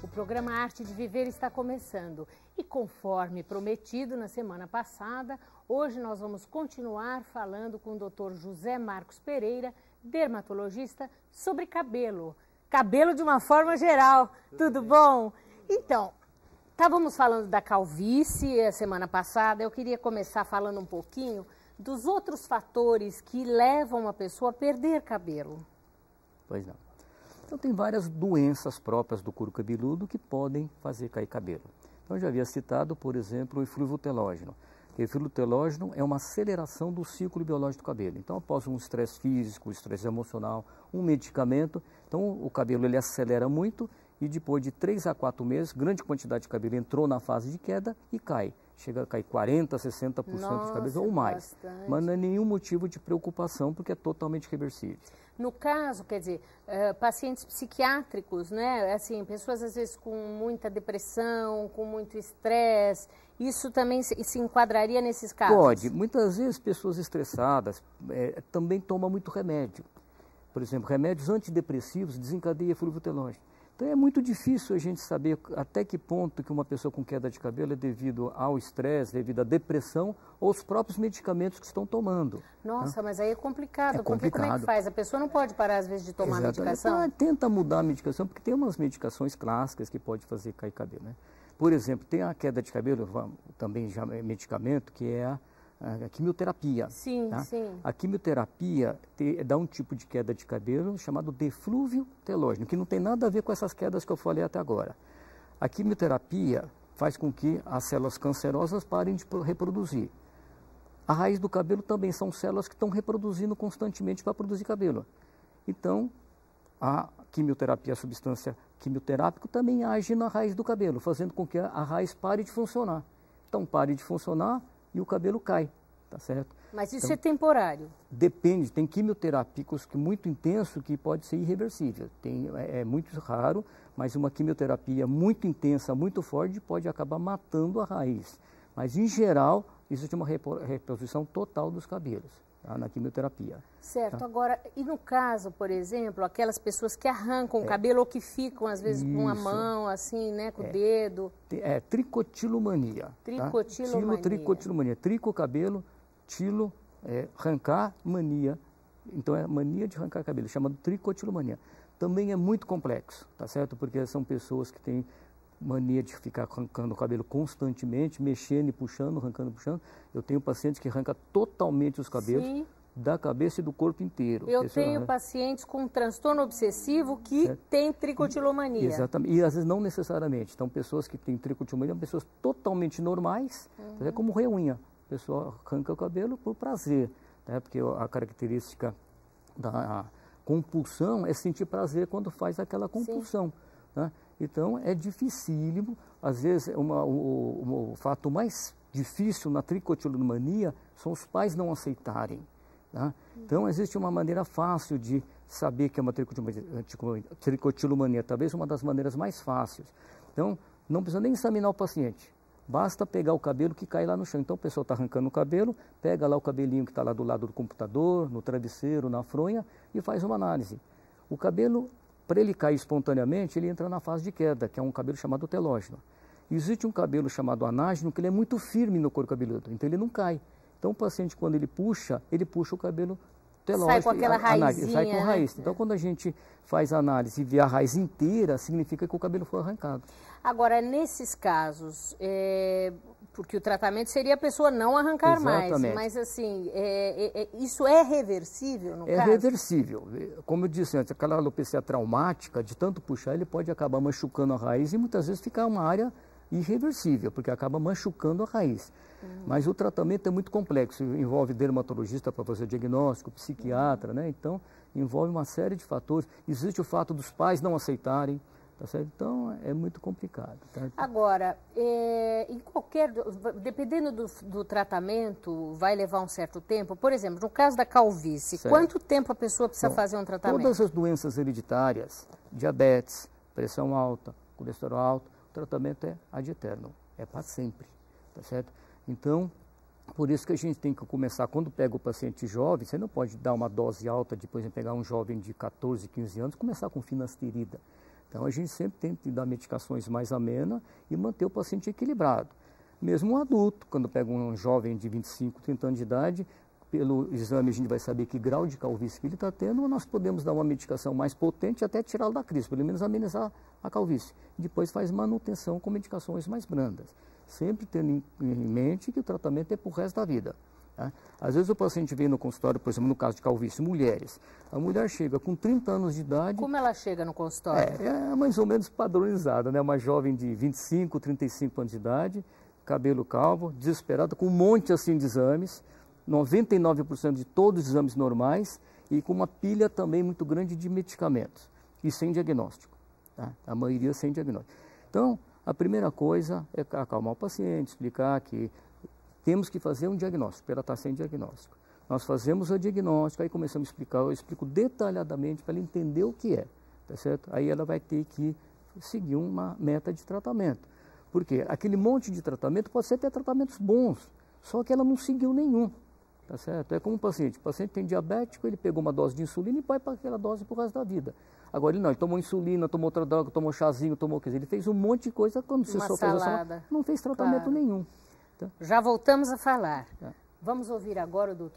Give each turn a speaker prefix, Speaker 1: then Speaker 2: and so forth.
Speaker 1: O programa Arte de Viver está começando e, conforme prometido na semana passada, hoje nós vamos continuar falando com o Dr. José Marcos Pereira, dermatologista, sobre cabelo. Cabelo de uma forma geral. Tudo bom? Então, estávamos falando da calvície a semana passada. Eu queria começar falando um pouquinho dos outros fatores que levam uma pessoa a perder cabelo.
Speaker 2: Pois não. Então tem várias doenças próprias do couro cabeludo que podem fazer cair cabelo. Então eu já havia citado, por exemplo, o eflúvio telógeno. O eflúvio telógeno é uma aceleração do ciclo biológico do cabelo. Então após um estresse físico, um estresse emocional, um medicamento, então o cabelo ele acelera muito e depois de 3 a 4 meses, grande quantidade de cabelo entrou na fase de queda e cai. Chega a cair 40%, 60%
Speaker 1: Nossa,
Speaker 2: dos cabelos ou mais.
Speaker 1: bastante.
Speaker 2: Mas não é nenhum motivo de preocupação porque é totalmente reversível.
Speaker 1: No caso, quer dizer, eh, pacientes psiquiátricos, né? Assim, pessoas às vezes com muita depressão, com muito estresse, isso também se, enquadraria nesses casos?
Speaker 2: Pode. Muitas vezes pessoas estressadas eh, também tomam muito remédio. Por exemplo, remédios antidepressivos desencadeiam eflúvio telógeno. Então é muito difícil a gente saber até que ponto que uma pessoa com queda de cabelo é devido ao estresse, devido à depressão ou os próprios medicamentos que estão tomando.
Speaker 1: Nossa, mas aí é complicado,
Speaker 2: É
Speaker 1: porque como é que
Speaker 2: complicado.
Speaker 1: faz? A pessoa não pode parar às vezes de tomar
Speaker 2: Exatamente.
Speaker 1: medicação?
Speaker 2: Ah, tenta mudar a medicação, porque tem umas medicações clássicas que pode fazer cair cabelo. Né? Por exemplo, tem a queda de cabelo, também já é medicamento, que é a, a quimioterapia.
Speaker 1: Sim,
Speaker 2: tá?
Speaker 1: sim.
Speaker 2: A quimioterapia te- dá um tipo de queda de cabelo chamado deflúvio telógeno, que não tem nada a ver com essas quedas que eu falei até agora. A quimioterapia faz com que as células cancerosas parem de pro- reproduzir. A raiz do cabelo também são células que estão reproduzindo constantemente para produzir cabelo. Então, a quimioterapia, a substância quimioterápica, também age na raiz do cabelo, fazendo com que a raiz pare de funcionar. Então, pare de funcionar e o cabelo cai, tá certo?
Speaker 1: Mas isso
Speaker 2: Então-
Speaker 1: é temporário.
Speaker 2: Depende, tem quimioterápicos que muito intenso que pode ser irreversível. Tem, é, é muito raro, mas uma quimioterapia muito intensa, muito forte, pode acabar matando a raiz. Mas, em geral, existe uma repo- reposição total dos cabelos na quimioterapia.
Speaker 1: Certo.
Speaker 2: Tá.
Speaker 1: Agora, e no caso, por exemplo, aquelas pessoas que arrancam o cabelo ou que ficam, às vezes, com a
Speaker 2: É. Isso.
Speaker 1: mão, assim, né, com o dedo.
Speaker 2: É tricotilomania. tá?
Speaker 1: Tricotilomania.
Speaker 2: Tilo, tricotilomania. Trico, cabelo, tilo, é, arrancar, mania. Então é mania de arrancar cabelo, chamado tricotilomania. Também é muito complexo, tá certo? Porque são pessoas que têm mania de ficar arrancando o cabelo constantemente, mexendo e puxando, arrancando e puxando. Eu tenho pacientes que arrancam totalmente os cabelos
Speaker 1: Sim.
Speaker 2: da cabeça e do corpo inteiro.
Speaker 1: Eu
Speaker 2: Esse
Speaker 1: tenho
Speaker 2: arranca-
Speaker 1: pacientes com transtorno obsessivo que
Speaker 2: Certo.
Speaker 1: tem tricotilomania.
Speaker 2: Exatamente. E às vezes não necessariamente. Então, pessoas que têm tricotilomania são pessoas totalmente normais,
Speaker 1: Uhum.
Speaker 2: é como unha. A pessoa arranca o cabelo por prazer, né? porque a característica da compulsão é sentir prazer quando faz aquela compulsão. Né? Então, é dificílimo. Às vezes, uma- o, o- o fato mais difícil na tricotilomania são os pais não aceitarem. Tá? Então, existe uma maneira fácil de saber que é uma tricotilomania, talvez uma das maneiras mais fáceis. Então, não precisa nem examinar o paciente, basta pegar o cabelo que cai lá no chão. Então, a pessoa está arrancando o cabelo, pega lá o cabelinho que está lá do lado do computador, no travesseiro, na fronha e faz uma análise. O cabelo, para ele cair espontaneamente, ele entra na fase de queda, que é um cabelo chamado telógeno. E existe um cabelo chamado anágeno, que ele é muito firme no couro cabeludo, então ele não cai. Então o paciente, quando ele puxa, ele puxa o cabelo telógeno.
Speaker 1: com aquela
Speaker 2: anágeno, Sai com
Speaker 1: né?
Speaker 2: raiz. Então quando a gente faz a análise e vê a raiz inteira, significa que o cabelo foi arrancado.
Speaker 1: Agora, nesses casos, é, porque o tratamento seria a pessoa não arrancar mais,
Speaker 2: Exatamente.
Speaker 1: mas assim, é, é, é, isso é reversível no
Speaker 2: É
Speaker 1: caso?
Speaker 2: reversível. Como eu disse antes, aquela alopecia traumática, de tanto puxar, ele pode acabar machucando a raiz e muitas vezes ficar uma área irreversível, porque acaba machucando a raiz. Mas o tratamento é muito complexo, envolve dermatologista para fazer diagnóstico, psiquiatra, né? Então, envolve uma série de fatores. Existe o fato dos pais não aceitarem, tá certo? Então, é muito complicado. Tá?
Speaker 1: Agora, é, em qualquer, dependendo do, do tratamento, vai levar um certo tempo. Por exemplo, no caso da calvície,
Speaker 2: Certo.
Speaker 1: quanto tempo a pessoa precisa
Speaker 2: Bom,
Speaker 1: fazer um tratamento?
Speaker 2: Todas as doenças hereditárias, diabetes, pressão alta, colesterol alto, o tratamento é ad eterno, é para sempre, tá certo? Então, por isso que a gente tem que começar, quando pega o paciente jovem, você não pode dar uma dose alta, depois de pegar um jovem de 14, 15 anos, começar com finasterida. Então a gente sempre tenta dar medicações mais amenas e manter o paciente equilibrado. Mesmo um adulto, quando pega um jovem de 25, 30 anos de idade, pelo exame a gente vai saber que grau de calvície que ele está tendo, nós podemos dar uma medicação mais potente até tirá-lo da crise, pelo menos amenizar a calvície. Depois faz manutenção com medicações mais brandas, sempre tendo em mente que o tratamento é para o resto da vida. Tá? Às vezes o paciente vem no consultório, por exemplo, no caso de calvície, mulheres. A mulher chega com 30 anos de idade.
Speaker 1: Como ela chega no consultório?
Speaker 2: É, é mais ou menos padronizada, né? Uma jovem de 25, 35 anos de idade, cabelo calvo, desesperada, com um monte assim de exames 99% de todos os exames normais e com uma pilha também muito grande de medicamentos e sem diagnóstico. Tá? A maioria sem diagnóstico. Então, a primeira coisa é acalmar o paciente, explicar que temos que fazer um diagnóstico, para ela estar sem diagnóstico. Nós fazemos o diagnóstico, aí começamos a explicar, eu explico detalhadamente para ela entender o que é, tá certo? Aí ela vai ter que seguir uma meta de tratamento. Porque aquele monte de tratamento pode ser até tratamentos bons, só que ela não seguiu nenhum. Tá certo? É como um paciente. O paciente tem diabético, ele pegou uma dose de insulina e vai para aquela dose por resto da vida. Agora ele não, ele tomou insulina, tomou outra droga, tomou chazinho, tomou quer dizer, ele fez um monte de coisa quando você só fez essa, não fez tratamento claro. nenhum.
Speaker 1: Já voltamos a falar. Tá. Vamos ouvir agora o doutor